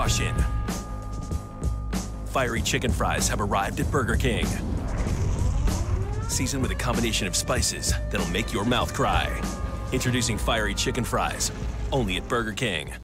caution. Fiery chicken fries have arrived at Burger King. Seasoned with a combination of spices that'll make your mouth cry. Introducing fiery chicken fries, only at Burger King.